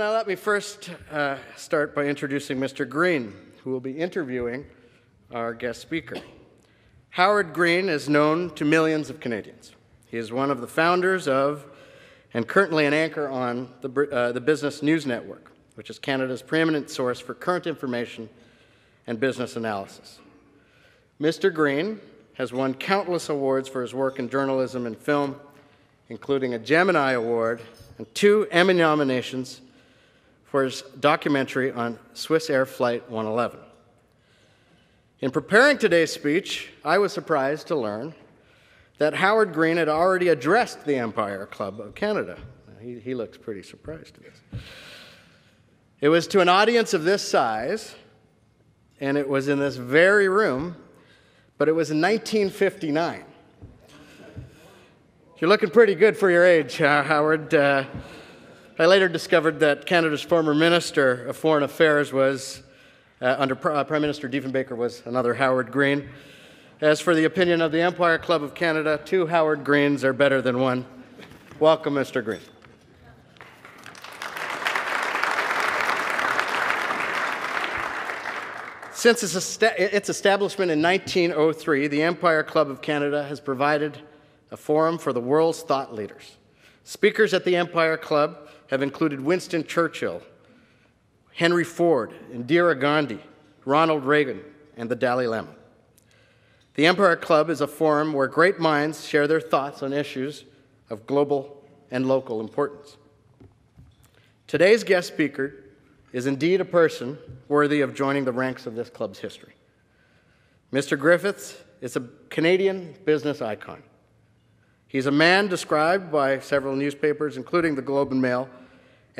now let me first uh, start by introducing Mr. Green, who will be interviewing our guest speaker. Howard Green is known to millions of Canadians. He is one of the founders of and currently an anchor on the, uh, the Business News Network, which is Canada's preeminent source for current information and business analysis. Mr. Green has won countless awards for his work in journalism and film, including a Gemini Award and two Emmy nominations for his documentary on Swissair Flight 111. In preparing today's speech, I was surprised to learn that Howard Green had already addressed the Empire Club of Canada. He, he looks pretty surprised to this. It was to an audience of this size, and it was in this very room, but it was in 1959. You're looking pretty good for your age, uh, Howard. Uh, I later discovered that Canada's former Minister of Foreign Affairs was, uh, under uh, Prime Minister Diefenbaker, was another Howard Green. As for the opinion of the Empire Club of Canada, two Howard Greens are better than one. Welcome, Mr. Green. Since its establishment in 1903, the Empire Club of Canada has provided a forum for the world's thought leaders. Speakers at the Empire Club have included Winston Churchill, Henry Ford, Indira Gandhi, Ronald Reagan, and the Dalai Lama. The Empire Club is a forum where great minds share their thoughts on issues of global and local importance. Today's guest speaker is indeed a person worthy of joining the ranks of this club's history. Mr. Griffiths is a Canadian business icon. He's a man described by several newspapers, including the Globe and Mail,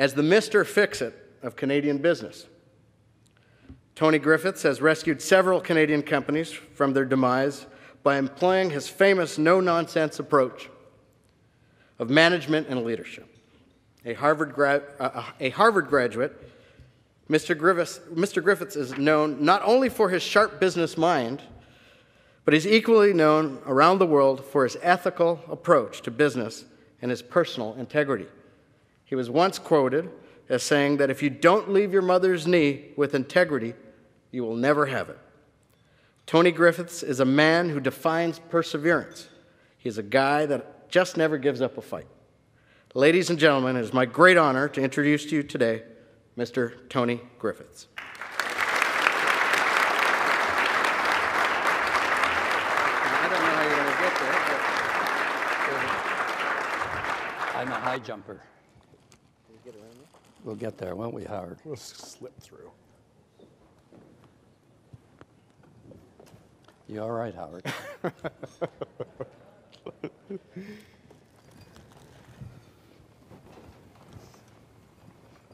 as the Mr. Fix It of Canadian business. Tony Griffiths has rescued several Canadian companies from their demise by employing his famous no nonsense approach of management and leadership. A Harvard, gra- uh, a Harvard graduate, Mr. Griffiths, Mr. Griffiths is known not only for his sharp business mind, but he's equally known around the world for his ethical approach to business and his personal integrity. He was once quoted as saying that if you don't leave your mother's knee with integrity, you will never have it. Tony Griffiths is a man who defines perseverance. He's a guy that just never gives up a fight. Ladies and gentlemen, it is my great honor to introduce to you today Mr. Tony Griffiths. I don't know how you're going to get there, but I'm a high jumper. We'll get there, won't we, Howard? We'll slip through. You all right, Howard?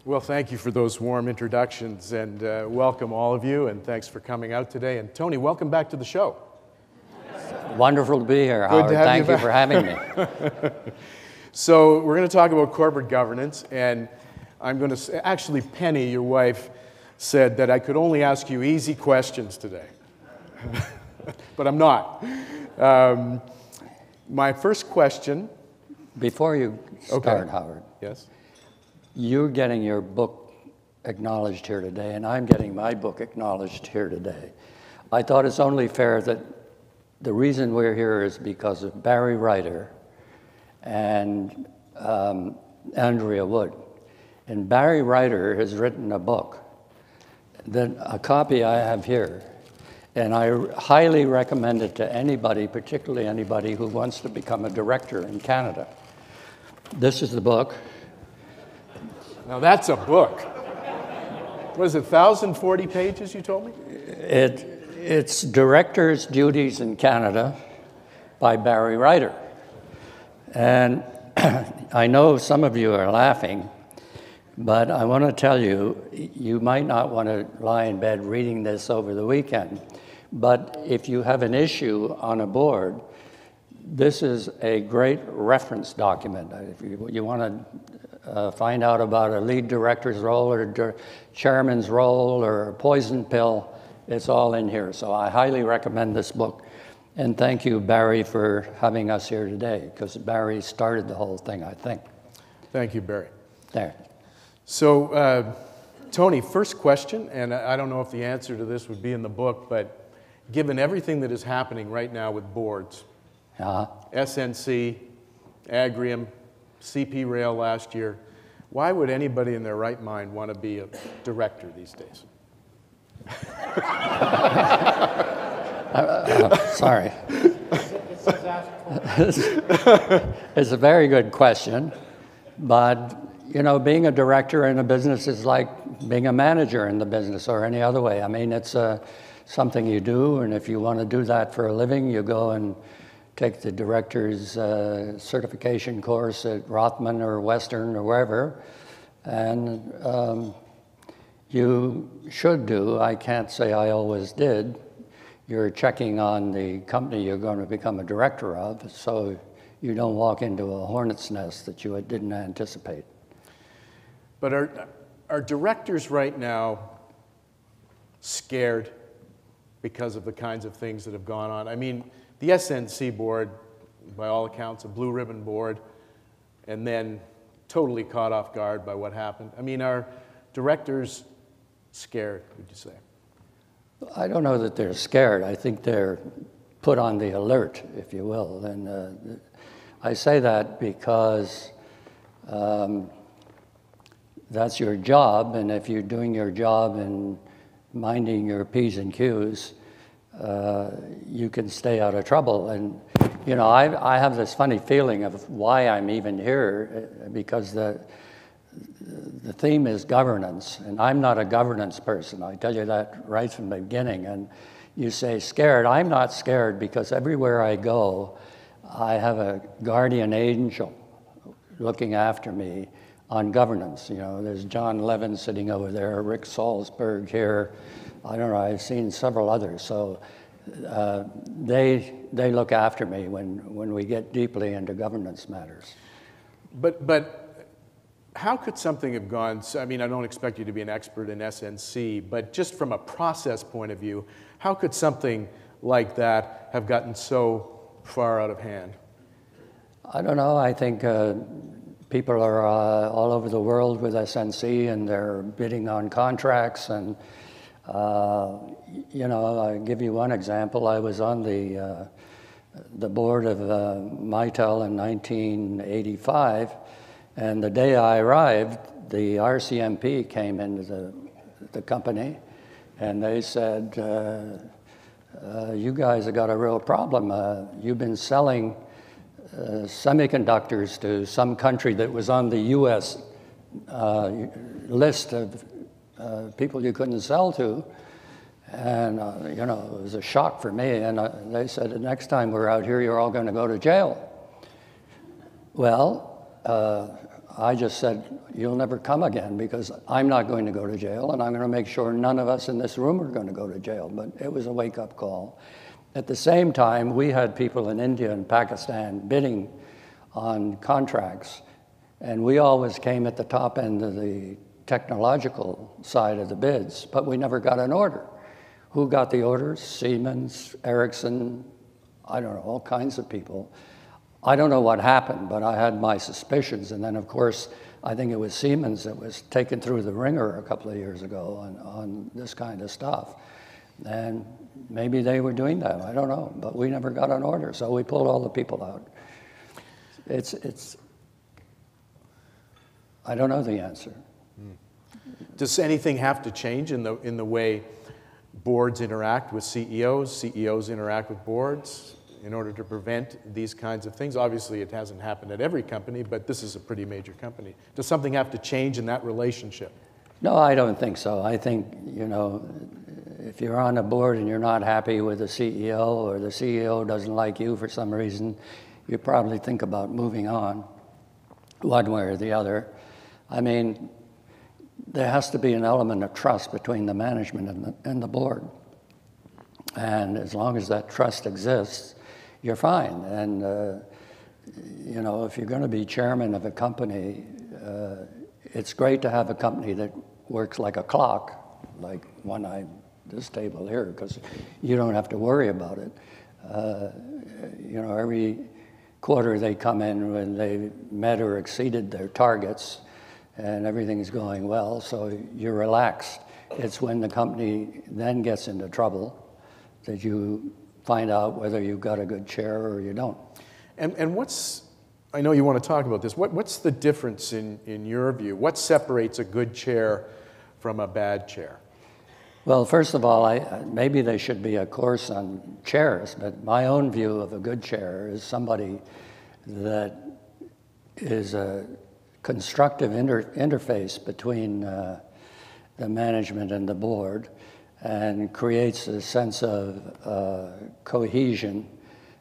well, thank you for those warm introductions and uh, welcome all of you, and thanks for coming out today. And Tony, welcome back to the show. Wonderful to be here, Howard. Thank you, you for having me. So we're going to talk about corporate governance, and I'm going to actually Penny, your wife, said that I could only ask you easy questions today, but I'm not. Um, my first question. Before you start, okay. Howard. Yes. You're getting your book acknowledged here today, and I'm getting my book acknowledged here today. I thought it's only fair that the reason we're here is because of Barry Reiter and um, Andrea Wood. And Barry Reiter has written a book, that a copy I have here, and I highly recommend it to anybody, particularly anybody who wants to become a director in Canada. This is the book. Now that's a book. Was it 1,040 pages, you told me? It, it's Director's Duties in Canada by Barry Reiter. And I know some of you are laughing, but I want to tell you, you might not want to lie in bed reading this over the weekend. But if you have an issue on a board, this is a great reference document. If you, you want to uh, find out about a lead director's role or a chairman's role or a poison pill, it's all in here. So I highly recommend this book. And thank you, Barry, for having us here today, because Barry started the whole thing, I think. Thank you, Barry. There. So, uh, Tony, first question, and I don't know if the answer to this would be in the book, but given everything that is happening right now with boards, Uh, SNC, Agrium, CP Rail last year, why would anybody in their right mind want to be a director these days? sorry. it's a very good question, but you know, being a director in a business is like being a manager in the business or any other way. I mean, it's uh, something you do, and if you want to do that for a living, you go and take the director's uh, certification course at Rotman or Western or wherever, and um, you should do. I can't say I always did. You're checking on the company you're going to become a director of, so you don't walk into a hornet's nest that you didn't anticipate. But are, are directors right now scared because of the kinds of things that have gone on? I mean, the SNC board, by all accounts, a blue ribbon board, and then totally caught off guard by what happened. I mean, are directors scared, would you say? I don't know that they're scared. I think they're put on the alert, if you will. And uh, I say that because um, that's your job, and if you're doing your job and minding your P's and Q's, uh, you can stay out of trouble. And, you know, I, I have this funny feeling of why I'm even here, uh, because the, the theme is governance, and I'm not a governance person. I tell you that right from the beginning. And you say scared. I'm not scared because everywhere I go, I have a guardian angel looking after me on governance. You know, there's John Levin sitting over there, Rick Salsberg here. I don't know. I've seen several others. So uh, they they look after me when when we get deeply into governance matters. But but. How could something have gone? I mean, I don't expect you to be an expert in SNC, but just from a process point of view, how could something like that have gotten so far out of hand? I don't know. I think uh, people are uh, all over the world with SNC and they're bidding on contracts. And, uh, you know, I'll give you one example. I was on the, uh, the board of uh, Mitel in 1985, and the day I arrived, the RCMP came into the, the company and they said, uh, uh, You guys have got a real problem. you've been selling semiconductors to some country that was on the U.S. Uh, list of uh, people you couldn't sell to. And, uh, you know, it was a shock for me. And uh, they said, the next time we're out here, you're all going to go to jail. Well, I just said, You'll never come again because I'm not going to go to jail, and I'm going to make sure none of us in this room are going to go to jail. But it was a wake up call. At the same time, we had people in India and Pakistan bidding on contracts, and we always came at the top end of the technological side of the bids, but we never got an order. Who got the orders? Siemens, Ericsson, I don't know, all kinds of people. I don't know what happened, but I had my suspicions. And then, of course, I think it was Siemens that was taken through the ringer a couple of years ago on, on this kind of stuff. And maybe they were doing that. I don't know. But we never got an order, so we pulled all the people out. It's, it's, I don't know the answer. Hmm. Does anything have to change in the, in the way boards interact with CEOs, CEOs interact with boards in order to prevent these kinds of things? Obviously, it hasn't happened at every company, but this is a pretty major company. Does something have to change in that relationship? No, I don't think so. I think, you know, if you're on a board and you're not happy with the CEO or the CEO doesn't like you for some reason, you probably think about moving on one way or the other. I mean, there has to be an element of trust between the management and the, and the board. And as long as that trust exists, you're fine. And, uh, you know, if you're going to be chairman of a company, uh, it's great to have a company that works like a clock, like one I this table here because you don't have to worry about it. Uh, you know, every quarter they come in when they met or exceeded their targets, and everything's going well, so you're relaxed. It's when the company then gets into trouble that you find out whether you've got a good chair or you don't. And, and what's, I know you want to talk about this, what, what's the difference in, in your view? What separates a good chair from a bad chair? Well, first of all, I, maybe there should be a course on chairs, but my own view of a good chair is somebody that is a constructive inter- interface between uh, the management and the board and creates a sense of uh, cohesion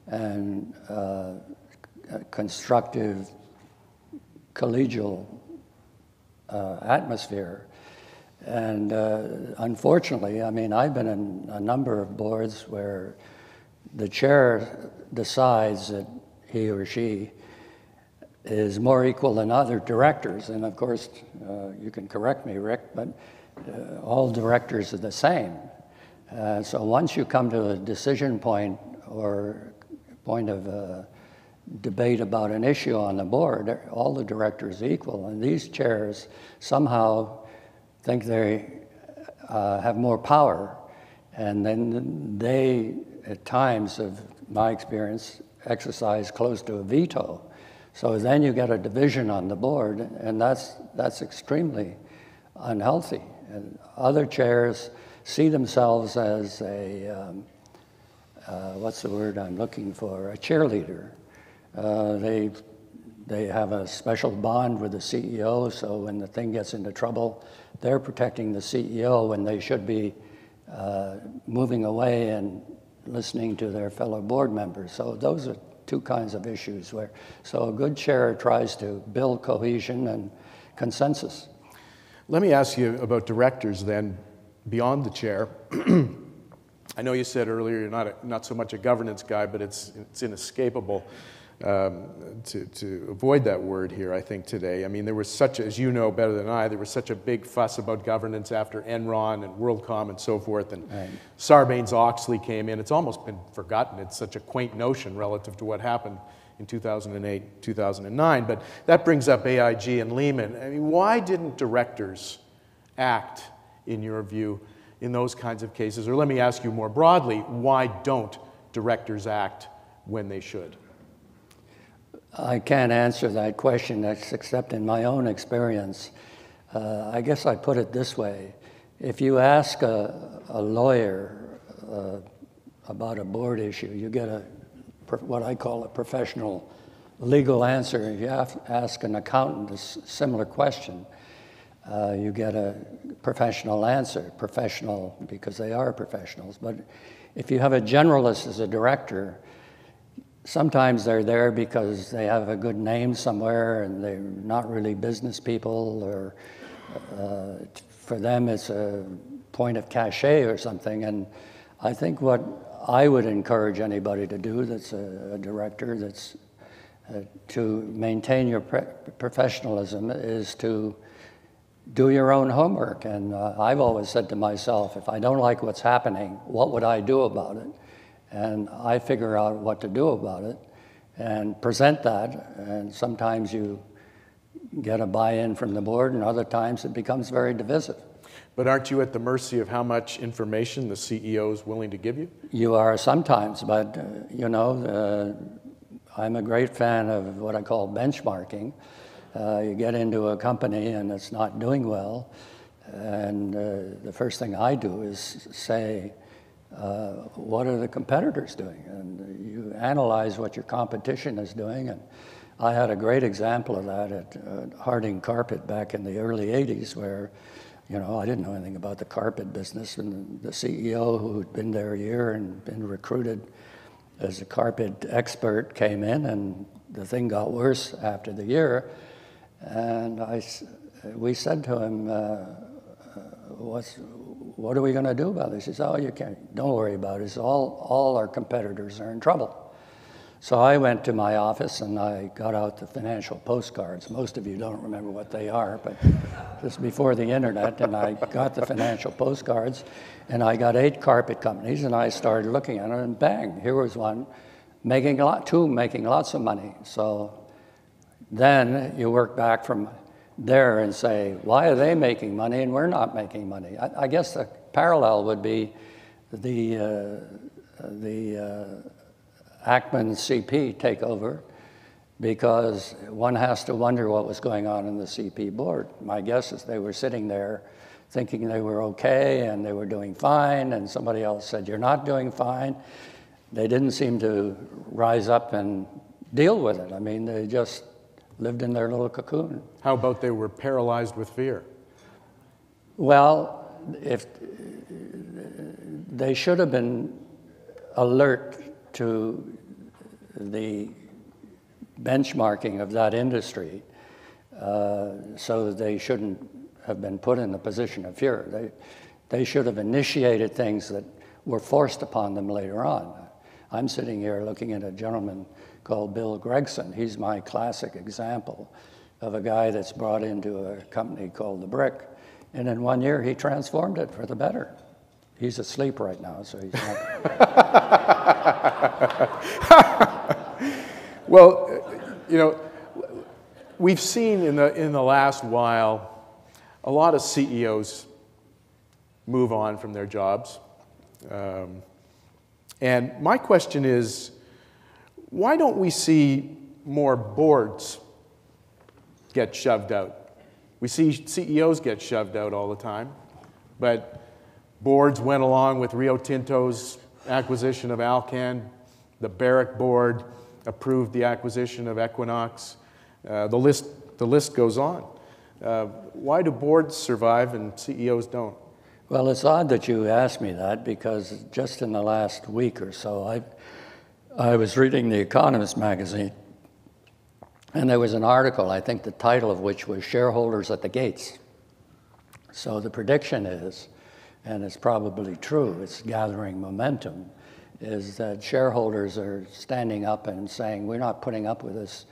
and uh, constructive collegial uh, atmosphere. And uh, unfortunately, I mean, I've been in a number of boards where the chair decides that he or she is more equal than other directors. And of course, uh, you can correct me, Rick, but uh, all directors are the same. Uh, so once you come to a decision point or point of uh, debate about an issue on the board, all the directors are equal. And these chairs somehow think they uh, have more power. And then they, at times of my experience, exercise close to a veto. So then you get a division on the board, and that's, that's extremely unhealthy. And other chairs see themselves as a, um, uh, what's the word I'm looking for, a cheerleader. Uh, they, they have a special bond with the CEO, so when the thing gets into trouble, they're protecting the CEO when they should be uh, moving away and listening to their fellow board members. So those are two kinds of issues where, so a good chair tries to build cohesion and consensus. Let me ask you about directors then, beyond the chair. I know you said earlier you're not, a, not so much a governance guy, but it's, it's inescapable um, to, to avoid that word here, I think, today. I mean, there was such, as you know better than I, there was such a big fuss about governance after Enron and WorldCom and so forth, and right. Sarbanes Oxley came in. It's almost been forgotten. It's such a quaint notion relative to what happened in 2008, 2009. But that brings up AIG and Lehman. I mean, why didn't directors act, in your view, in those kinds of cases? Or let me ask you more broadly, why don't directors act when they should? I can't answer that question except in my own experience. Uh, I guess I put it this way if you ask a, a lawyer uh, about a board issue, you get a what I call a professional legal answer. If you ask an accountant a similar question, uh, you get a professional answer. Professional because they are professionals. But if you have a generalist as a director, sometimes they're there because they have a good name somewhere and they're not really business people, or uh, for them it's a point of cachet or something. And I think what I would encourage anybody to do that's a, a director that's uh, to maintain your professionalism is to do your own homework. And uh, I've always said to myself, if I don't like what's happening, what would I do about it? And I figure out what to do about it and present that. And sometimes you get a buy in from the board, and other times it becomes very divisive. But aren't you at the mercy of how much information the CEO is willing to give you? You are sometimes, but uh, you know, uh, I'm a great fan of what I call benchmarking. Uh, you get into a company and it's not doing well, and uh, the first thing I do is say, uh, what are the competitors doing? And you analyze what your competition is doing. And I had a great example of that at uh, Harding Carpet back in the early 80s, where you know, I didn't know anything about the carpet business, and the CEO who had been there a year and been recruited as a carpet expert came in, and the thing got worse after the year. And I, we said to him, uh, uh What's, what are we going to do about this? He said, Oh, you can't, don't worry about it. All, all our competitors are in trouble. So I went to my office and I got out the financial postcards. Most of you don't remember what they are, but this before the internet, and I got the financial postcards, and I got eight carpet companies, and I started looking at them, and bang, here was one making a lot, two making lots of money. So then you work back from there and say, why are they making money and we're not making money? I, I guess the parallel would be the, uh, the uh, Ackman CP takeover because one has to wonder what was going on in the CP board. My guess is they were sitting there thinking they were okay and they were doing fine, and somebody else said, You're not doing fine. They didn't seem to rise up and deal with it. I mean, they just lived in their little cocoon. How about they were paralyzed with fear? Well, if they should have been alert to the benchmarking of that industry uh, so that they shouldn't have been put in the position of fear. They, they should have initiated things that were forced upon them later on. I'm sitting here looking at a gentleman called Bill Gregson. He's my classic example of a guy that's brought into a company called The Brick. And in one year, he transformed it for the better. He's asleep right now, so he's not. well, you know, we've seen in the, in the last while a lot of CEOs move on from their jobs. Um, and my question is why don't we see more boards get shoved out? We see CEOs get shoved out all the time, but boards went along with Rio Tinto's acquisition of Alcan. The Barrick board approved the acquisition of Equinox. Uh, the, list, the list goes on. Uh, why do boards survive and CEOs don't? Well, it's odd that you asked me that because just in the last week or so, I, I was reading The Economist magazine, and there was an article, I think the title of which was Shareholders at the Gates. So the prediction is, and it's probably true, it's gathering momentum, is that shareholders are standing up and saying, we're not putting up with this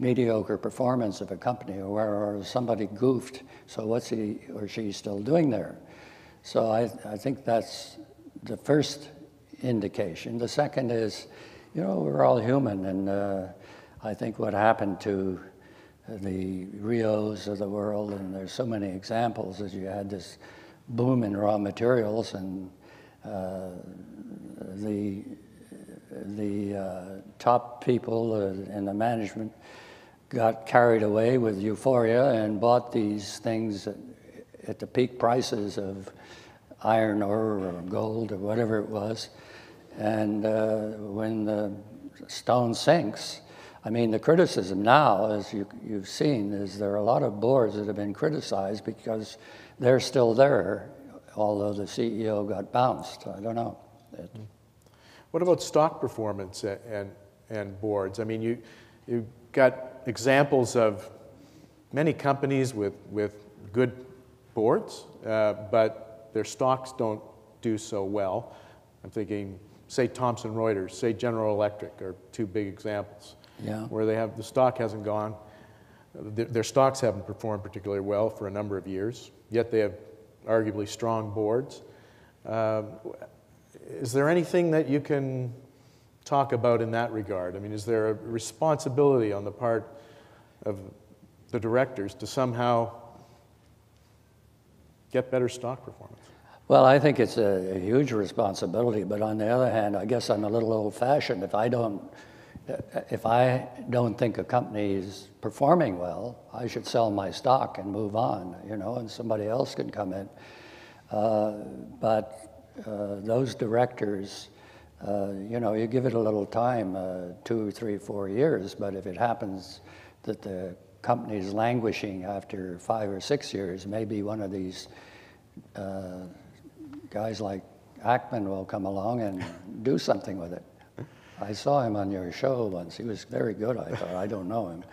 mediocre performance of a company or, or somebody goofed, so what's he or she still doing there? So I, I think that's the first indication. The second is, you know, we're all human, and uh, I think what happened to the Rios of the world, and there's so many examples, as you had this boom in raw materials and uh, the the uh, top people uh, in the management got carried away with euphoria and bought these things at, at the peak prices of iron ore or gold or whatever it was. And uh, when the stone sinks, I mean, the criticism now, as you, you've seen, is there are a lot of boards that have been criticized because they're still there, although the CEO got bounced. I don't know. It, what about stock performance and, and, and boards? I mean, you, you've got examples of many companies with, with good boards, uh, but their stocks don't do so well. I'm thinking, say Thomson Reuters, say General Electric are two big examples yeah. where they have the stock hasn't gone, their, their stocks haven't performed particularly well for a number of years, yet they have arguably strong boards. Uh, is there anything that you can talk about in that regard? I mean, is there a responsibility on the part of the directors to somehow get better stock performance? Well, I think it's a, a, huge responsibility, but on the other hand, I guess I'm a little old-fashioned. If I don't, if I don't think a company is performing well, I should sell my stock and move on, you know, and somebody else can come in. Uh, but uh, those directors, uh, you know, you give it a little time, uh, two, three, four years, but if it happens that the company is languishing after five or six years, maybe one of these uh, guys like Ackman will come along and do something with it. I saw him on your show once. He was very good, I thought. I don't know him.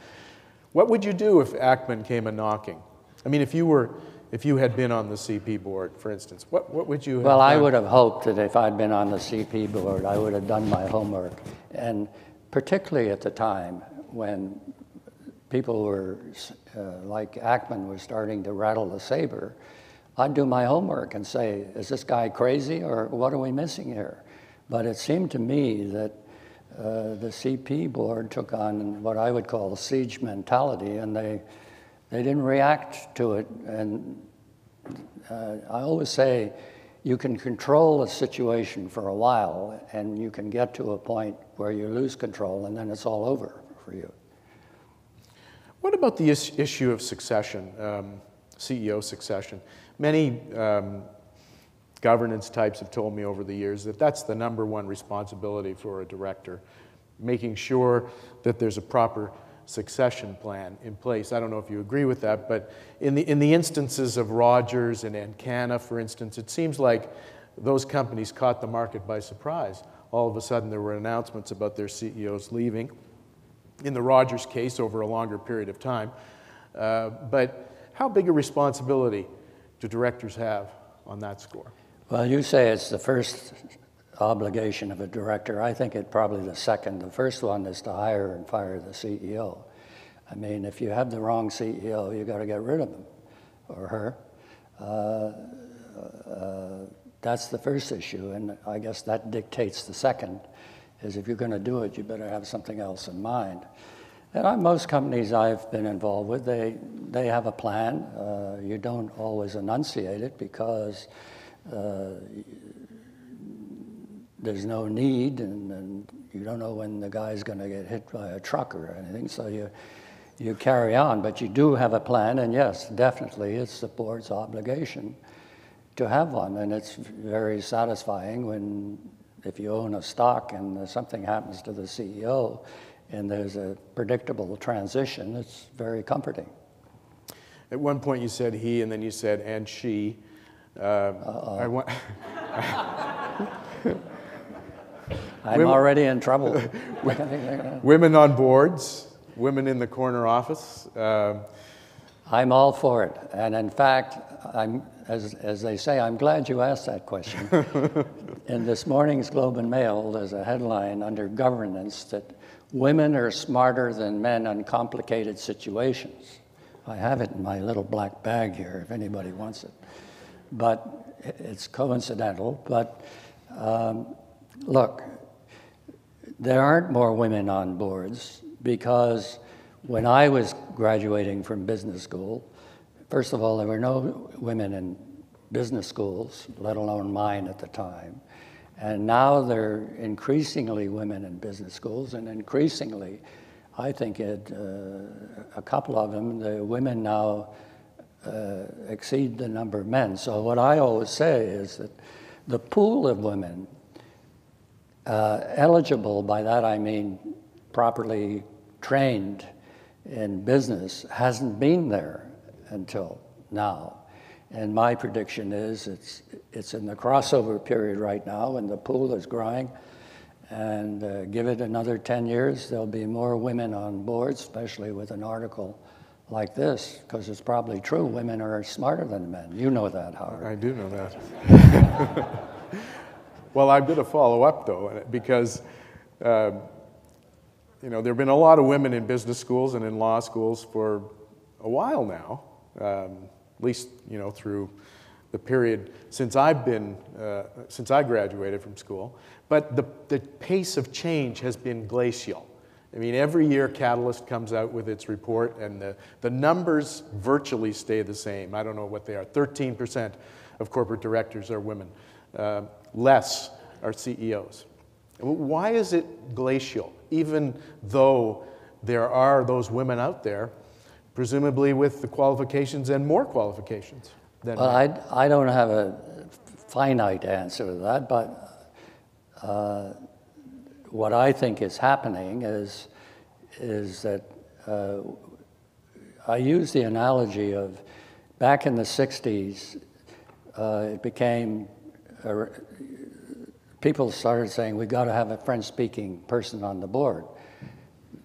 What would you do if Ackman came a knocking? I mean, if you were, if you had been on the CP board, for instance, what, what would you have Well, done? I would have hoped that if I'd been on the CP board, I would have done my homework. And particularly at the time when people were, uh, like Ackman was starting to rattle the saber, I'd do my homework and say, is this guy crazy or what are we missing here? But it seemed to me that uh, the CP board took on what I would call the siege mentality, and they, they didn't react to it. And uh, I always say you can control a situation for a while, and you can get to a point where you lose control, and then it's all over for you. What about the is- issue of succession, um, CEO succession? Many um, governance types have told me over the years that that's the number one responsibility for a director, making sure that there's a proper succession plan in place. I don't know if you agree with that, but in the, in the instances of Rogers and Encana, for instance, it seems like those companies caught the market by surprise. All of a sudden, there were announcements about their CEOs leaving. In the Rogers case, over a longer period of time. Uh, but how big a responsibility do directors have on that score? Well, you say it's the first obligation of a director. I think it probably the second. The first one is to hire and fire the CEO. I mean, if you have the wrong CEO, you got to get rid of him or her. Uh, uh, that's the first issue, and I guess that dictates the second. Is if you're going to do it, you better have something else in mind. And most companies I've been involved with, they they have a plan. Uh, you don't always enunciate it because uh, there's no need, and, and, you don't know when the guy's going to get hit by a truck or anything. So you you carry on, but you do have a plan, and yes, definitely, it's the board's obligation to have one, and it's very satisfying when if you own a stock and something happens to the CEO and there's a predictable transition, it's very comforting. At one point, you said he, and then you said and she. Uh, I want I'm Women- already in trouble. women on boards, women in the corner office. Uh, I'm all for it. And in fact, I'm, as, as they say, I'm glad you asked that question. in this morning's Globe and Mail, there's a headline under governance that women are smarter than men on complicated situations. I have it in my little black bag here if anybody wants it. But it's coincidental. But um, look, there aren't more women on boards because when I was graduating from business school, first of all, there were no women in business schools, let alone mine at the time. And now there are increasingly women in business schools, and increasingly, I think it, uh, a couple of them, the women now uh, exceed the number of men. So what I always say is that the pool of women uh, eligible, by that I mean properly trained in business, hasn't been there until now. And my prediction is it's, it's in the crossover period right now, and the pool is growing. And uh, give it another 10 years, there'll be more women on boards, especially with an article like this, because it's probably true women are smarter than men. You know that, Howard. I do know that. well, I'm going to follow up though, because um, you know there have been a lot of women in business schools and in law schools for a while now, um, at least you know through the period since I've been uh, since I graduated from school. But the, the pace of change has been glacial. I mean, every year Catalyst comes out with its report, and the, the numbers virtually stay the same. I don't know what they are. 13% of corporate directors are women, uh, less are CEOs. Why is it glacial, even though there are those women out there, presumably with the qualifications and more qualifications Well. I, I don't have a finite answer to that, but uh, what I think is happening is, is that uh, I use the analogy of back in the 60s, uh, it became, a, people started saying, we've got to have a French speaking person on the board.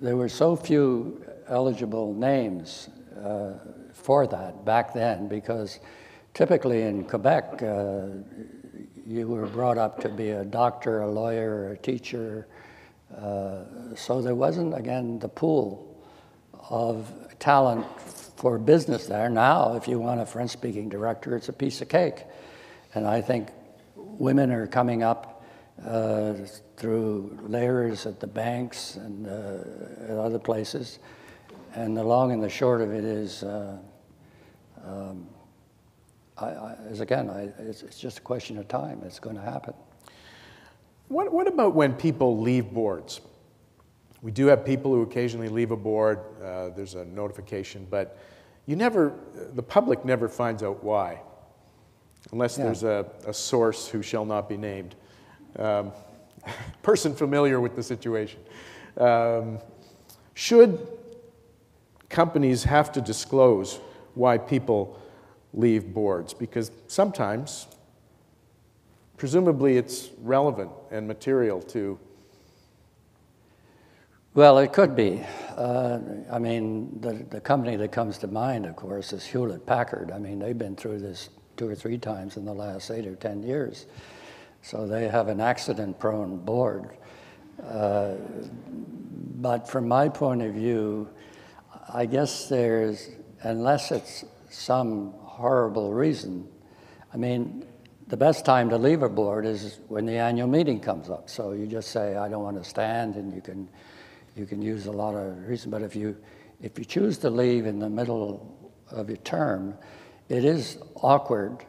There were so few eligible names uh, for that back then because typically in Quebec, uh, you were brought up to be a doctor, a lawyer, a teacher. Uh, so there wasn't, again, the pool of talent for business there. Now, if you want a French speaking director, it's a piece of cake. And I think women are coming up uh, through layers at the banks and uh, at other places and the long and the short of it is, uh, um, I, I, as again, I, it's, it's just a question of time. It's going to happen. What, what about when people leave boards? We do have people who occasionally leave a board. Uh, there's a notification, but you never, the public never finds out why, unless Yeah. there's a, a source who shall not be named, um, person familiar with the situation. Um, should companies have to disclose why people leave boards? Because sometimes, presumably, it's relevant and material to Well, it could be. Uh, I mean, the, the company that comes to mind, of course, is Hewlett Packard. I mean, they've been through this two or three times in the last eight or 10 years. So they have an accident prone board. Uh, but from my point of view, I guess there's, unless it's some horrible reason, I mean, the best time to leave a board is when the annual meeting comes up. So you just say, I don't want to stand, and you can, you can use a lot of reason. But if you, if you choose to leave in the middle of your term, it is awkward.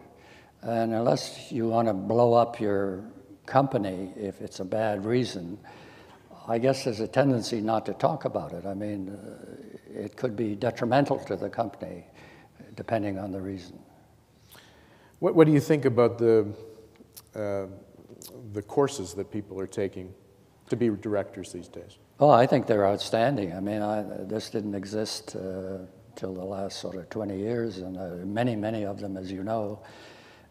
And unless you want to blow up your company if it's a bad reason, I guess there's a tendency not to talk about it. I mean, uh, it could be detrimental to the company, depending on the reason. What, what do you think about the, uh, the courses that people are taking to be directors these days? Oh, I think they're outstanding. I mean, I, this didn't exist uh, till the last sort of 20 years, and uh, many, many of them, as you know.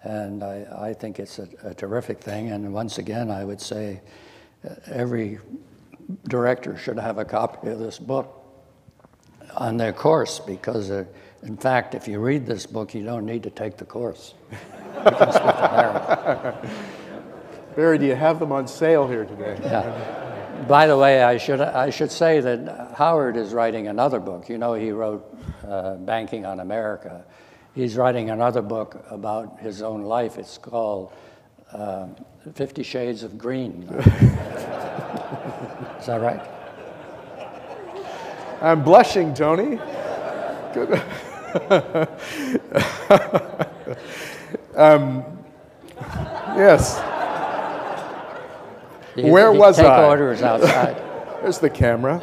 And I, I think it's a, a terrific thing. And once again, I would say uh, every director should have a copy of this book on their course because, uh, in fact, if you read this book, you don't need to take the course. You can speak to Barry. Barry, do you have them on sale here today? Yeah. By the way, I should, I should say that Howard is writing another book. You know, he wrote uh, Banking on America. He's writing another book about his own life. It's called uh, Fifty Shades of Green. is that right? I'm blushing, Tony. Good. um, yes, You- Where you was take I? orders outside. there's the camera.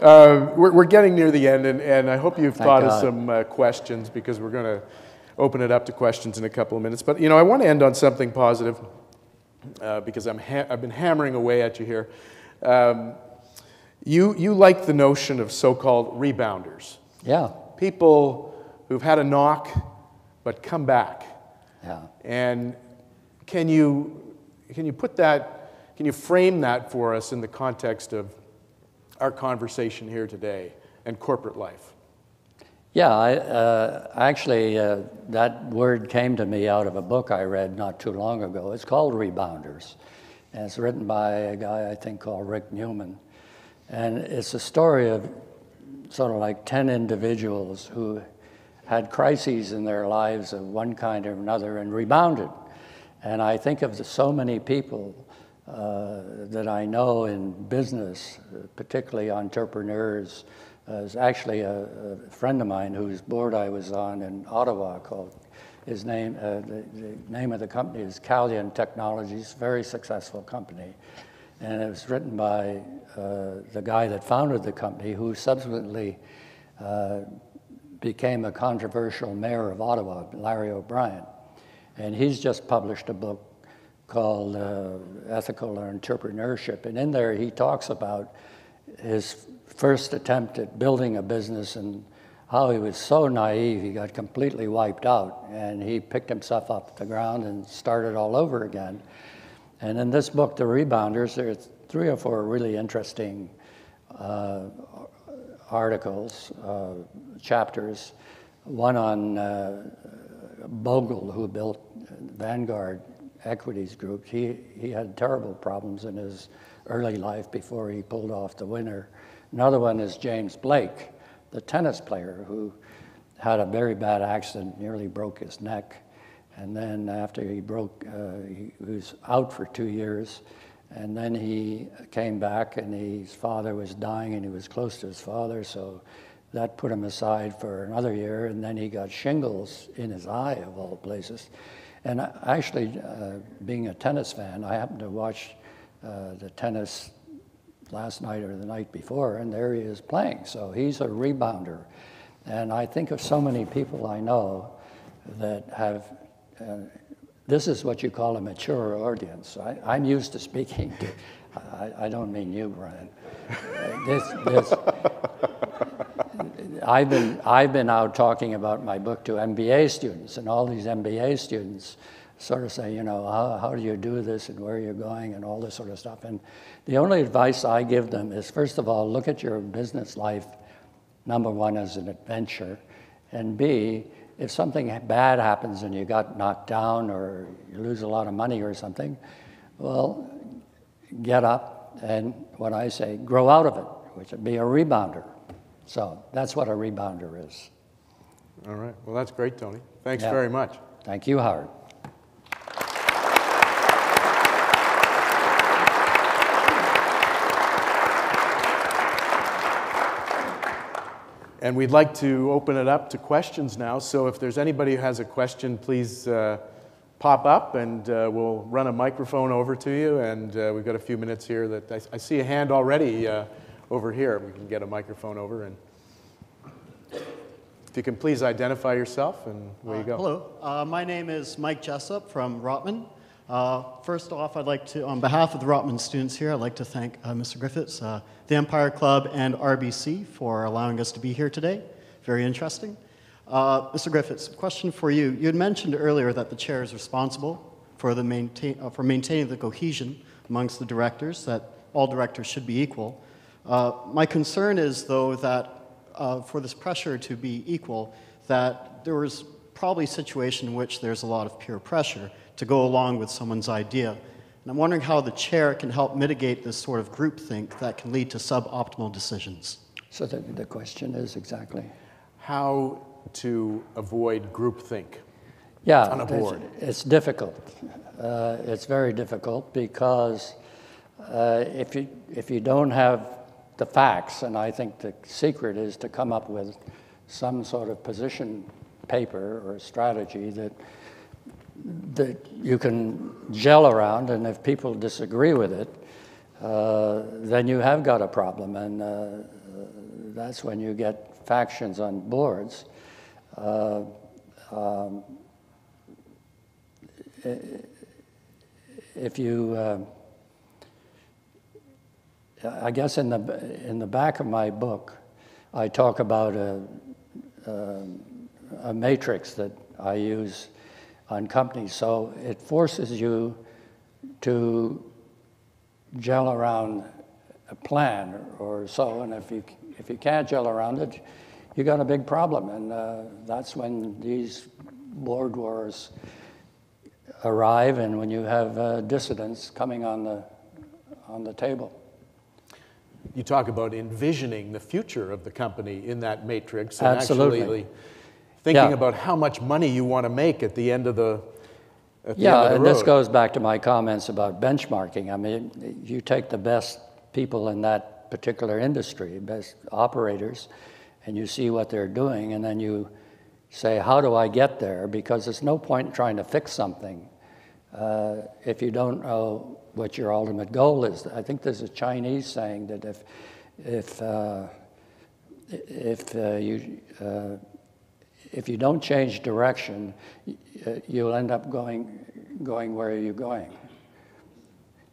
Uh, we're, we're getting near the end, and, and I hope you've Thank thought of some uh, questions because we're going to open it up to questions in a couple of minutes. But you know, I want to end on something positive uh, because I'm ha- I've been hammering away at you here. Um, you you like the notion of so-called rebounders, Yeah, people who've had a knock but come back. yeah. And can you, can you put that, can you frame that for us in the context of our conversation here today and corporate life? Yeah, I, uh, actually, uh, that word came to me out of a book I read not too long ago. It's called Rebounders, and it's written by a guy I think called Rick Newman. And it's a story of sort of like 10 individuals who had crises in their lives of one kind or another and rebounded. And I think of the, so many people uh, that I know in business, particularly entrepreneurs. Uh, actually a, a friend of mine whose board I was on in Ottawa called, his name, uh, the, the name of the company is Calian Technologies, very successful company. And it was written by the guy that founded the company, who subsequently uh, became a controversial mayor of Ottawa, Larry O'Brien. And he's just published a book called uh, Ethical Entrepreneurship. And in there, he talks about his first attempt at building a business and how he was so naive, he got completely wiped out. And he picked himself up the ground and started all over again. And in this book, The Rebounders, there's three or four really interesting uh, articles, uh, chapters. One on uh, Bogle, who built Vanguard Equities Group. He, he had terrible problems in his early life before he pulled off the winner. Another one is James Blake, the tennis player who had a very bad accident, nearly broke his neck. And then after he broke, uh, he was out for two years. And then he came back, and his father was dying, and he was close to his father, so that put him aside for another year, and then he got shingles in his eye, of all places. And actually, uh, being a tennis fan, I happened to watch uh, the tennis last night or the night before, and there he is playing. So he's a rebounder. And I think of so many people I know that have, uh, this is what you call a mature audience. I, I'm used to speaking to, I, I don't mean you, Brian. This, this, I've been, I've been out talking about my book to MBA students, and all these MBA students sort of say, you know, how, how do you do this and where you're going and all this sort of stuff. And the only advice I give them is first of all, look at your business life, number one, as an adventure, and B, if something bad happens and you got knocked down or you lose a lot of money or something, well, get up and what I say, grow out of it, which would be a rebounder. So that's what a rebounder is. All right. Well, that's great, Tony. Thanks Yeah. very much. Thank you, Howard. And we'd like to open it up to questions now. So if there's anybody who has a question, please uh, pop up and uh, we'll run a microphone over to you. And uh, we've got a few minutes here that I, I see a hand already uh, over here. We can get a microphone over. And if you can please identify yourself and where you go. Hello, uh, my name is Mike Jessup from Rotman. Uh, first off, I'd like to, on behalf of the Rotman students here, I'd like to thank uh, Mr. Griffiths, uh, the Empire Club, and RBC for allowing us to be here today. Very interesting. Uh, Mr. Griffiths, question for you. You had mentioned earlier that the chair is responsible for, the maintain, uh, for maintaining the cohesion amongst the directors, that all directors should be equal. Uh, my concern is, though, that for this pressure to be equal, that there was probably a situation in which there's a lot of peer pressure to go along with someone's idea. And I'm wondering how the chair can help mitigate this sort of groupthink that can lead to suboptimal decisions. So the, the question is exactly. How to avoid groupthink. Yeah, On a it's- board. It's, difficult. Uh, it's very difficult because uh, if, you, if you don't have the facts, and I think the secret is to come up with some sort of position paper or strategy that, that you can gel around, and if people disagree with it, uh, then you have got a problem, and uh, that's when you get factions on boards. Uh, um, if you, uh, I guess in the, in the back of my book, I talk about a, um, a matrix that I use on companies. So it forces you to gel around a plan or, so, and if you, if you can't gel around it, you got a big problem. And uh, that's when these board wars arrive and when you have uh, dissidents coming on the, on the table. You talk about envisioning the future of the company in that matrix and Absolutely. actually thinking Yeah. about how much money you want to make at the end of the at the Yeah, end of the and this goes back to my comments about benchmarking. I mean, you take the best people in that particular industry, best operators, and you see what they're doing, and then you say, How do I get there? Because there's no point in trying to fix something uh, if you don't know what your ultimate goal is. I think there's a Chinese saying that if, if, uh, if uh, you uh, if you don't change direction, uh, you'll end up going, going where you're going.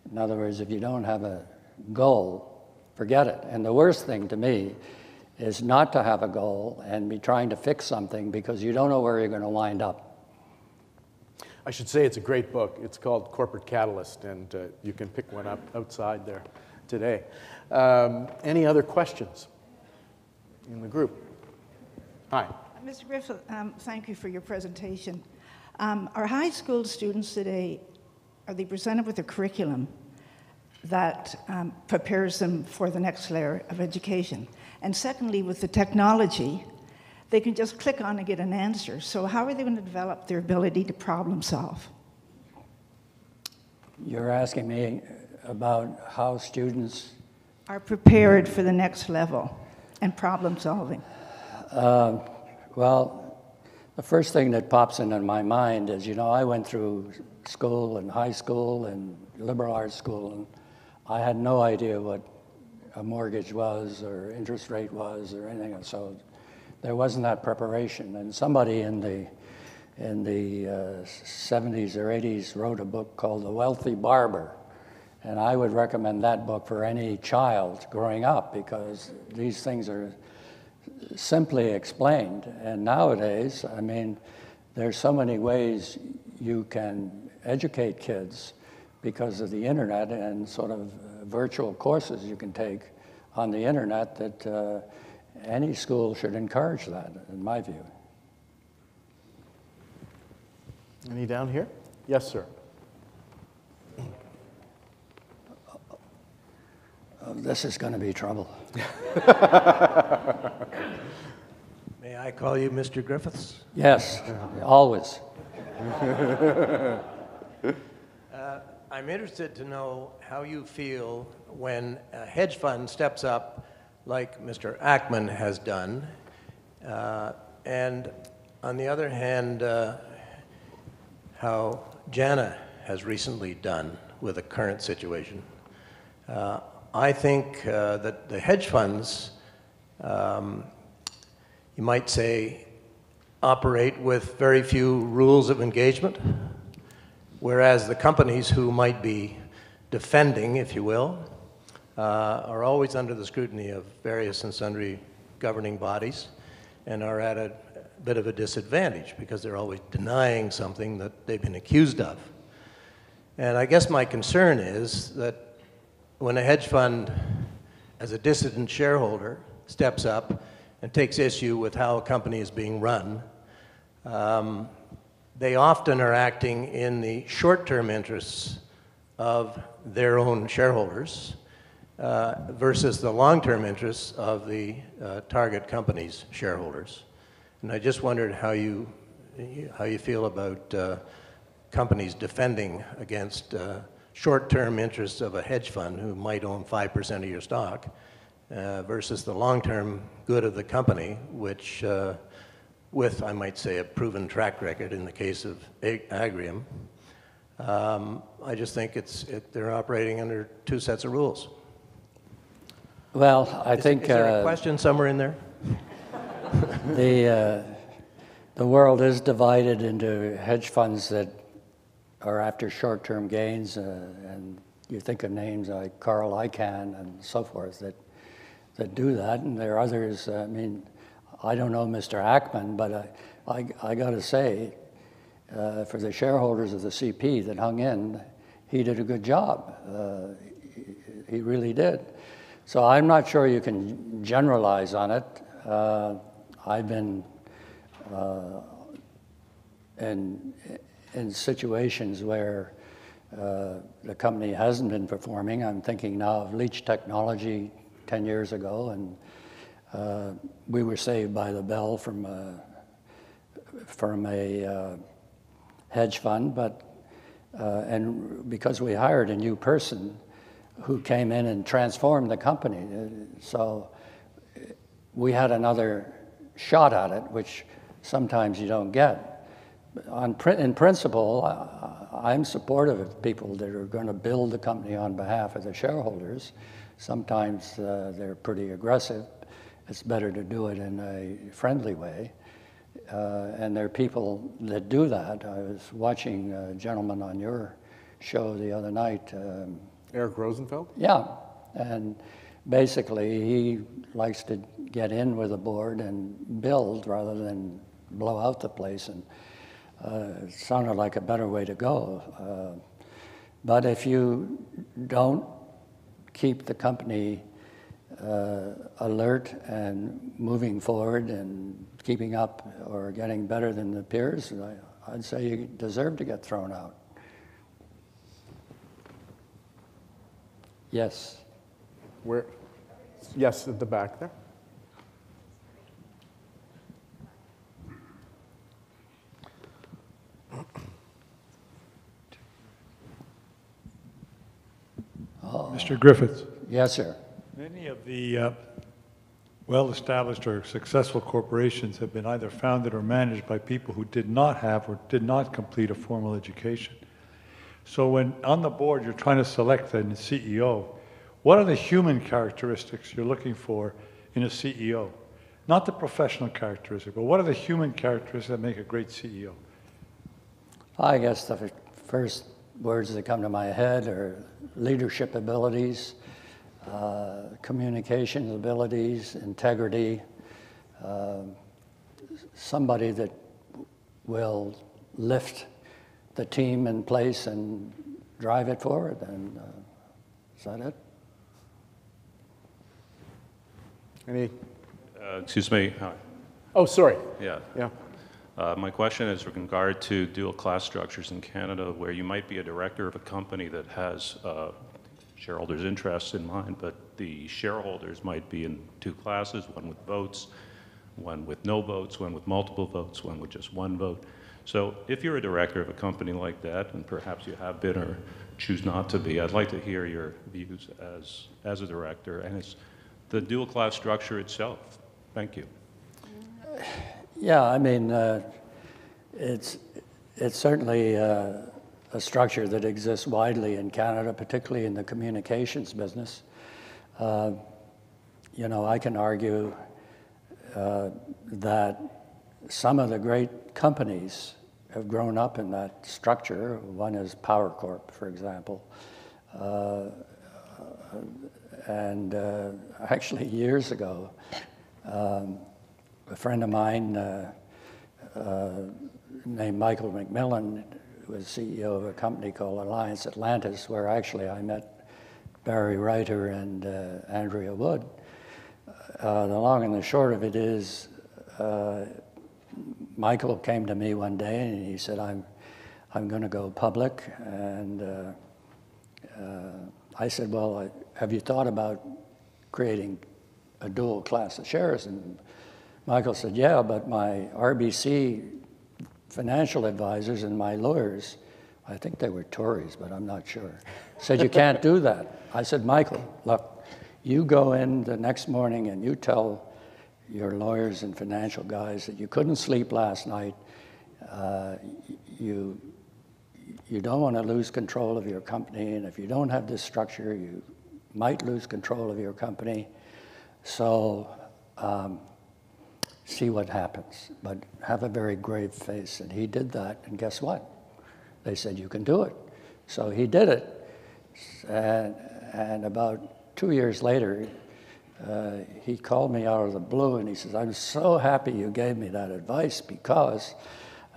In other words, if you don't have a goal, forget it. And the worst thing to me is not to have a goal and be trying to fix something because you don't know where you're going to wind up. I should say it's a great book. It's called Corporate Catalyst, and uh, you can pick one up outside there today. Um, any other questions in the group? Hi. Mr. Griffith, um, thank you for your presentation. Um, our high school students today, are they presented with a curriculum that um, prepares them for the next layer of education? And secondly, with the technology, they can just click on and get an answer. So how are they going to develop their ability to problem solve? You're asking me about how students Are prepared for the next level and problem solving? Well, the first thing that pops into my mind is, you know, I went through school and high school and liberal arts school, and I had no idea what a mortgage was or interest rate was or anything. So there wasn't that preparation. And somebody in the in the uh, 70s or 80s wrote a book called The Wealthy Barber. And I would recommend that book for any child growing up because these things are simply explained. And nowadays, I mean, there's so many ways you can educate kids because of the internet and sort of virtual courses you can take on the internet that uh, any school should encourage that, in my view. Any down here? Yes, sir. This is going to be trouble. May I call you Mr. Griffiths? Yes, always. I'm interested to know how you feel when a hedge fund steps up like Mr. Ackman has done, uh, and on the other hand, uh, how Jana has recently done with the current situation. Uh, I think uh, that the hedge funds, um, you might say, operate with very few rules of engagement, whereas the companies who might be defending, if you will, uh, are always under the scrutiny of various and sundry governing bodies and are at a bit of a disadvantage because they're always denying something that they've been accused of. And I guess my concern is that when a hedge fund, as a dissident shareholder, steps up and takes issue with how a company is being run, um, they often are acting in the short term interests of their own shareholders uh, versus the long term interests of the uh, target company's shareholders. And I just wondered how you, how you feel about uh, companies defending against uh, short-term interests of a hedge fund who might own 5% of your stock uh, versus the long-term good of the company, which, uh, with, I might say, a proven track record in the case of Ag- Agrium, um, I just think it's, it, they're operating under two sets of rules. Well, I Is- think Is there a uh, question somewhere in there? the, uh, the world is divided into hedge funds that are after short-term gains, uh, and you think of names like Carl Icahn and so forth that, that do that, and there are others, uh, I mean, I don't know Mr. Ackman, but I, I, I got to say, uh, for the shareholders of the CP that hung in, he did a good job. Uh, he, he really did. So I'm not sure you can generalize on it. Uh, I've been uh, in, in situations where uh, the company hasn't been performing. I'm thinking now of Leitch Technology 10 years ago, and uh, we were saved by the bell from a, from a uh, hedge fund, but uh, and because we hired a new person who came in and transformed the company, Uh, so we had another shot at it, which sometimes you don't get. On, in principle, I- I'm supportive of people that are going to build the company on behalf of the shareholders. Sometimes uh, they're pretty aggressive. It's better to do it in a friendly way. Uh, and there are people that do that. I was watching a gentleman on your show the other night. Um, Eric Rosenfeld? yeah, and basically he likes to get in with the board and build rather than blow out the place, and uh, sounded like a better way to go. Uh, but if you don't keep the company uh, alert and moving forward and keeping up or getting better than the peers, I, I'd say you deserve to get thrown out. Yes. Where? Yes, at the back there. Mr. Griffiths, Yes, sir. many of the uh, well-established or successful corporations have been either founded or managed by people who did not have or did not complete a formal education. So when on the board you're trying to select a CEO, what are the human characteristics you're looking for in a CEO? Not the professional characteristic, but what are the human characteristics that make a great CEO? I guess the first words that come to my head are leadership abilities, uh, communication abilities, integrity, uh, somebody that will lift the team in place and drive it forward. And uh, is that it? Any? Uh, excuse me. Hi. Oh, sorry. Yeah. Yeah. Uh, my question is with regard to dual class structures in Canada, where you might be a director of a company that has uh, shareholders' interests in mind, but the shareholders might be in two classes, one with votes, one with no votes, one with multiple votes, one with just one vote. So if you're a director of a company like that, and perhaps you have been or choose not to be, I'd like to hear your views as, as a director and it's the dual class structure itself. Thank you. Yeah, I mean, uh, it's, it's certainly uh, a structure that exists widely in Canada, particularly in the communications business. Uh, you know, I can argue uh, that some of the great companies have grown up in that structure. One is Power Corp, for example. Uh, and uh, actually, years ago, um, a friend of mine uh, uh, named Michael MacMillan was CEO of a company called Alliance Atlantis, where actually I met Barry Reiter and uh, Andrea Wood. Uh, the long and the short of it is, uh, Michael came to me one day and he said, I'm, I'm going to go public. And I said, Well, have you thought about creating a dual class of shares? And Michael said, Yeah, but my RBC financial advisors and my lawyers, I think they were Tories, but I'm not sure, said, You can't do that. I said, Michael, look, you go in the next morning and you tell your lawyers and financial guys that you couldn't sleep last night. Uh, you, you don't want to lose control of your company, and if you don't have this structure, you might lose control of your company. So, um, see what happens, but have a very grave face. And he did that, and guess what? They said, You can do it. So he did it. And, and about two years later, uh, he called me out of the blue and he says, I'm so happy you gave me that advice because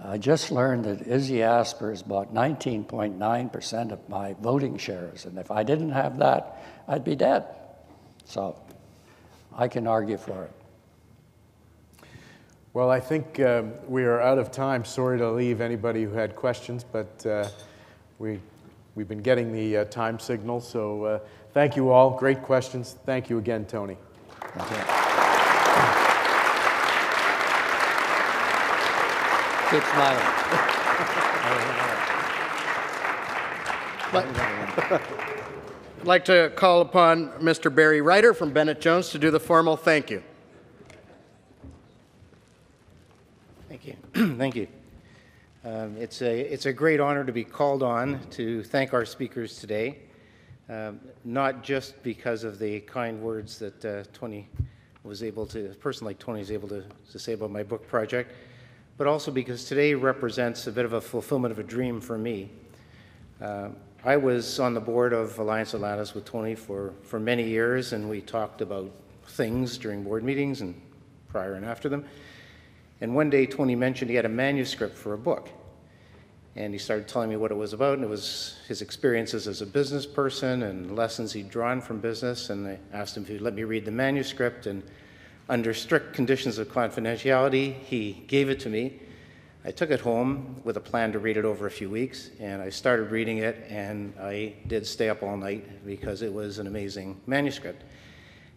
I just learned that Izzy Asper Aspers bought 19.9% of my voting shares. And if I didn't have that, I'd be dead. So I can argue for it. Well, I think um, we are out of time. Sorry to leave anybody who had questions, but uh, we, we've been getting the uh, time signal. So uh, thank you all. Great questions. Thank you again, Tony. Thank you. Keep smiling. I'd like to call upon Mr. Barry Reiter from Bennett Jones to do the formal thank you. Thank you. Um, it's, a, it's a great honor to be called on to thank our speakers today, um, not just because of the kind words that uh, Tony was able to, a person like Tony is able to, to say about my book project, but also because today represents a bit of a fulfillment of a dream for me. Uh, I was on the board of Alliance Atlantis with Tony for, for many years, and we talked about things during board meetings and prior and after them. And one day, Tony mentioned he had a manuscript for a book. And he started telling me what it was about, and it was his experiences as a business person and lessons he'd drawn from business. And I asked him if he'd let me read the manuscript. And under strict conditions of confidentiality, he gave it to me. I took it home with a plan to read it over a few weeks, and I started reading it, and I did stay up all night because it was an amazing manuscript.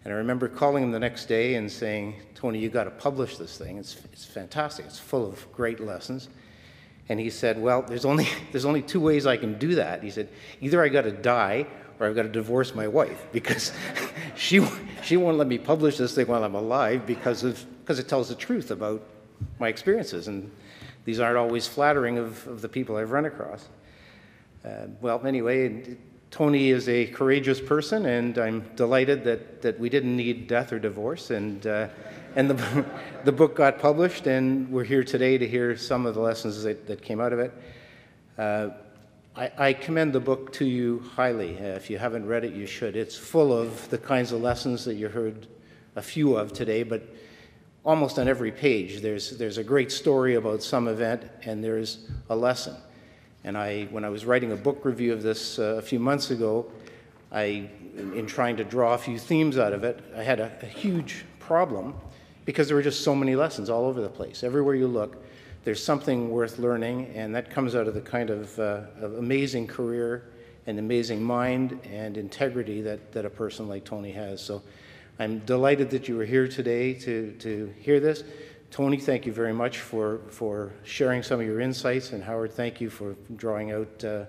And I remember calling him the next day and saying, Tony, you got to publish this thing. It's, it's fantastic. It's full of great lessons. And he said, Well, there's only, there's only two ways I can do that. He said, Either I got to die or I've got to divorce my wife because she, she won't let me publish this thing while I'm alive because, of, because it tells the truth about my experiences. And these aren't always flattering of, of the people I've run across. Uh, well, anyway, Tony is a courageous person, and I'm delighted that, that we didn't need death or divorce. And, uh, and the, the book got published, and we're here today to hear some of the lessons that, that came out of it. Uh, I, I, commend the book to you highly. Uh, if you haven't read it, you should. It's full of the kinds of lessons that you heard a few of today, but almost on every page, there's, there's a great story about some event, and there's a lesson. And I, when I was writing a book review of this uh, a few months ago, I, in, in, trying to draw a few themes out of it, I had a, a, huge problem because there were just so many lessons all over the place. Everywhere you look, there's something worth learning, and that comes out of the kind of, uh, of amazing career and amazing mind and integrity that, that a person like Tony has. So I'm delighted that you were here today to, to hear this. Tony, thank you very much for, for sharing some of your insights, and Howard, thank you for drawing out uh,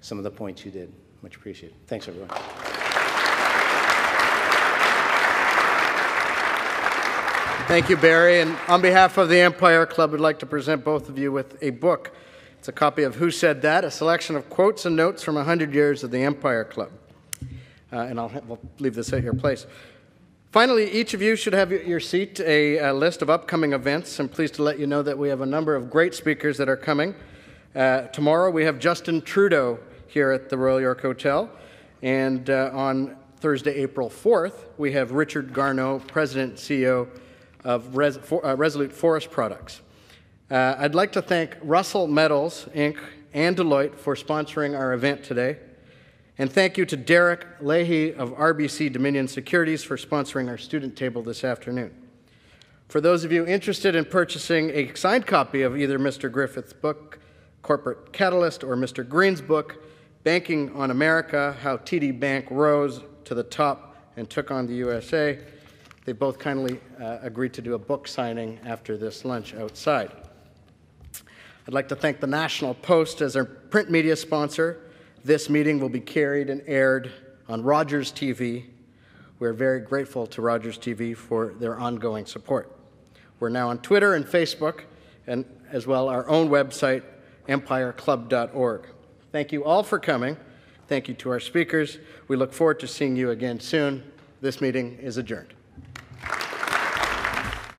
some of the points you did. Much appreciated. Thanks, everyone. Thank you, Barry. And on behalf of the Empire Club, I'd like to present both of you with a book. It's a copy of Who Said That, a selection of quotes and notes from 100 years of the Empire Club. Uh, and I'll, I'll leave this at your place. Finally, each of you should have your seat a, a, list of upcoming events. I'm pleased to let you know that we have a number of great speakers that are coming. Uh, tomorrow, we have Justin Trudeau here at the Royal York Hotel. And uh, on Thursday, April 4th, we have Richard Garneau, President and CEO of Res- for, uh, Resolute Forest Products. Uh, I'd like to thank Russel Metals, Inc., and Deloitte for sponsoring our event today. And thank you to Derek Leahy of RBC Dominion Securities for sponsoring our student table this afternoon. For those of you interested in purchasing a signed copy of either Mr. Griffith's book, Corporate Catalyst, or Mr. Green's book, Banking on America How TD Bank Rose to the Top and Took on the USA, they both kindly uh, agreed to do a book signing after this lunch outside. I'd like to thank the National Post as our print media sponsor this meeting will be carried and aired on Rogers TV. We're very grateful to Rogers TV for their ongoing support. We're now on Twitter and Facebook, and as well our own website, empireclub.org. Thank you all for coming. Thank you to our speakers. We look forward to seeing you again soon. This meeting is adjourned.